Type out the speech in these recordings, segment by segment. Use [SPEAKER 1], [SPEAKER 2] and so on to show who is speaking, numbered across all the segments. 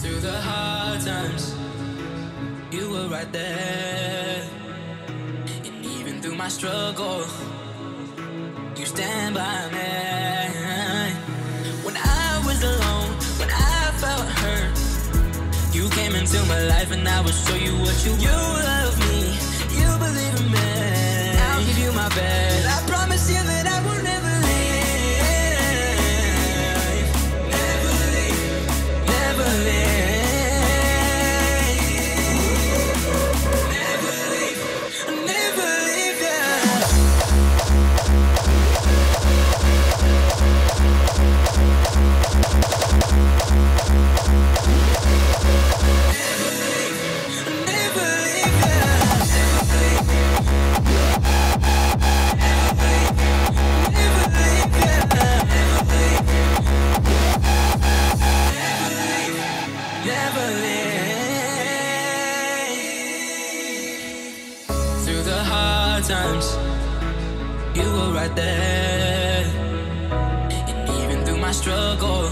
[SPEAKER 1] Through the hard times, you were right there. And even through my struggle, you stand by me. When I was alone, when I felt hurt, you came into my life and I will show you what you You love me, hard times, you were right there. And even through my struggle,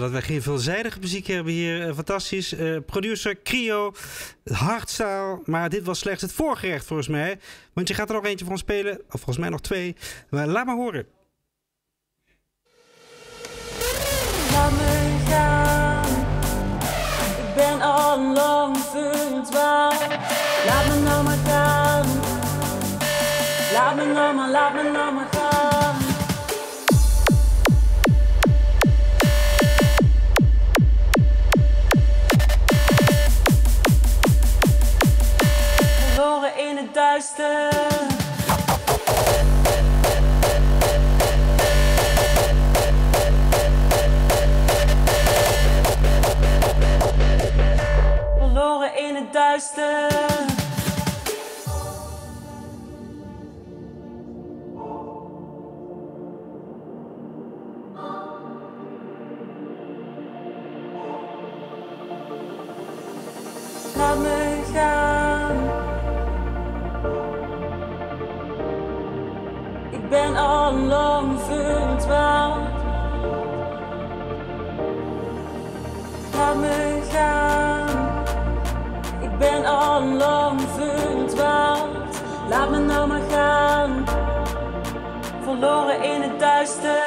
[SPEAKER 2] dat wij geen veelzijdige muziek hebben hier. Eh, fantastisch. Eh, producer Crio, hardstyle. Maar dit was slechts het voorgerecht volgens mij. Want je gaat er nog eentje van spelen. Of volgens mij nog twee. Laat maar horen.
[SPEAKER 3] Ik ben al lang verdwaald. Laat me nou maar gaan. Laat me nou maar, laat me nou maar gaan. Verloren in het duister. Laat me nou maar gaan, verloren in het duister.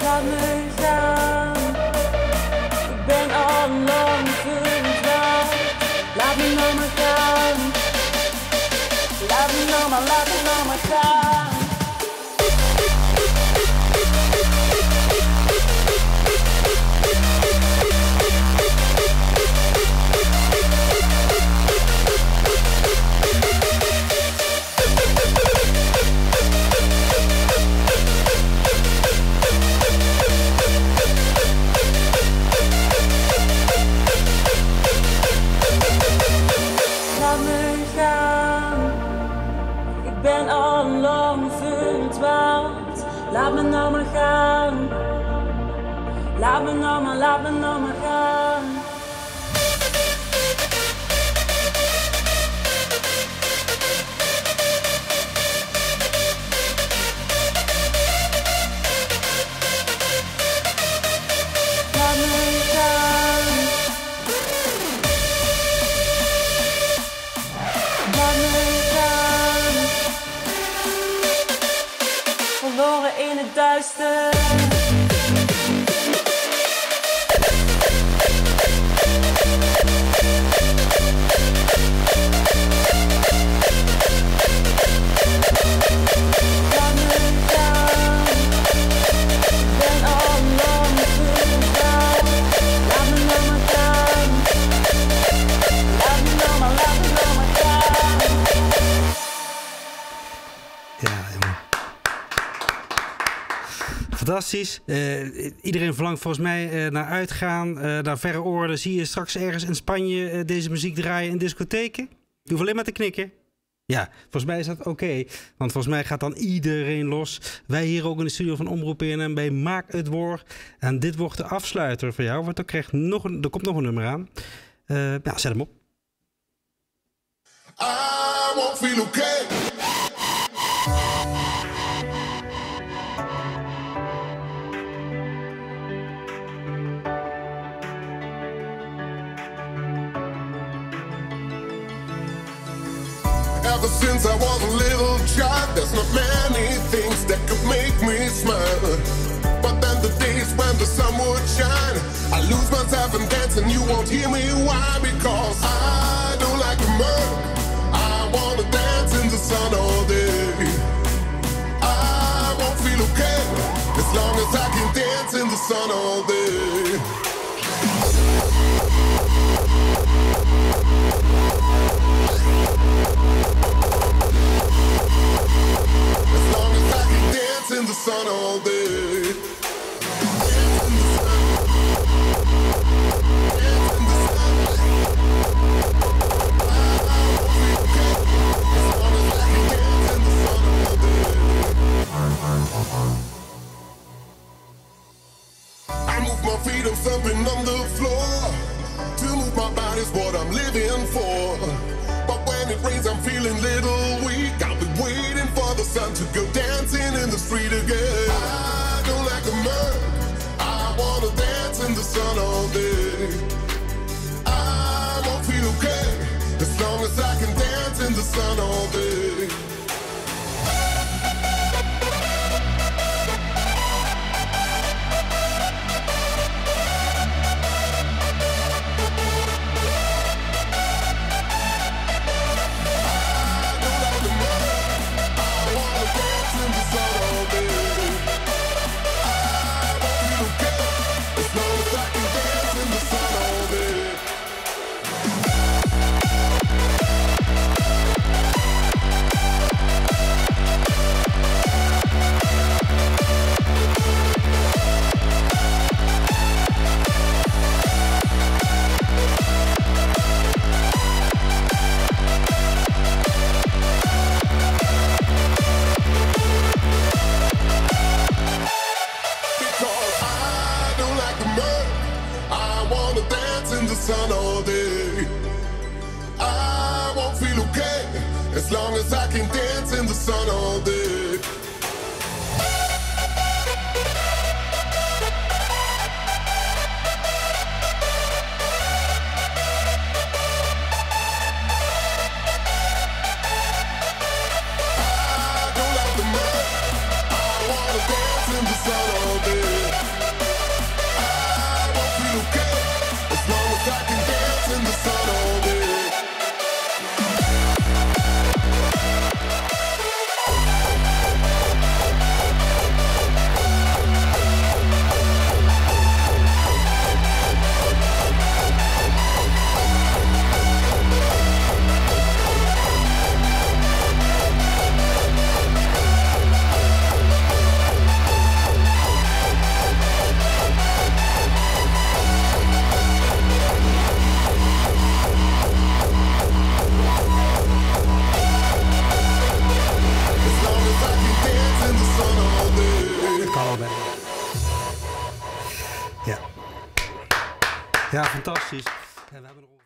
[SPEAKER 3] Laat me gaan, ik ben al lang verdwaald. Laat me nou maar gaan, laat me nou maar, laat me nou maar. Laat me nou maar gaan. Laat me nou maar, laat me nou maar gaan.
[SPEAKER 2] Fantastisch. Eh, iedereen verlangt volgens mij eh, naar uitgaan, eh, naar verre oorden. Zie je straks ergens in Spanje deze muziek draaien in discotheken? Je hoeft alleen maar te knikken. Ja, volgens mij is dat oké. Want volgens mij gaat dan iedereen los. Wij hier ook in de studio van Omroep PNM bij Maak het Woord. En dit wordt de afsluiter voor jou. Want er, krijgt nog een, er komt nog een nummer aan. Ja, zet hem op.
[SPEAKER 4] I. since I was a little child, there's not many things that could make me smile. But then the days when the sun would shine, I lose myself in dance and you won't hear me. Why? Because I don't like to murk. I wanna dance in the sun all day. I won't feel okay as long as I can dance in the sun all day. In the sun all day. sound dance in
[SPEAKER 2] Ja,